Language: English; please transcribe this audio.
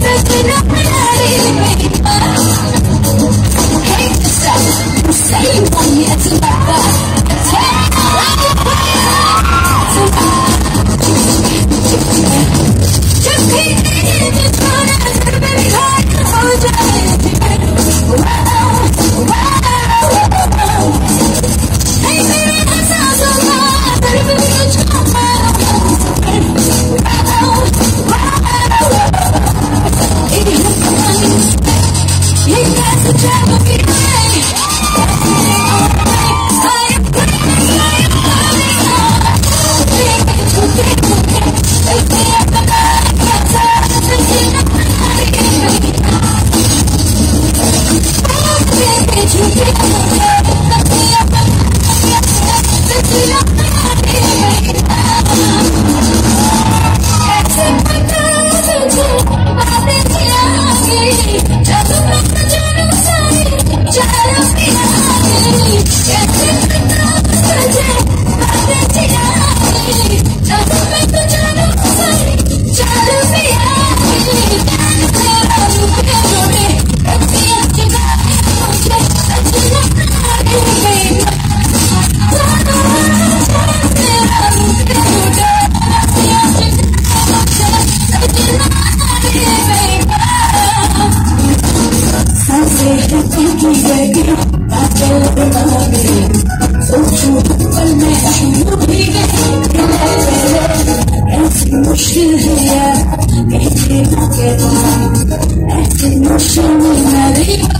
Session of the Did you. get مشكل هي كيف ممكن أحكي مشكل من مريض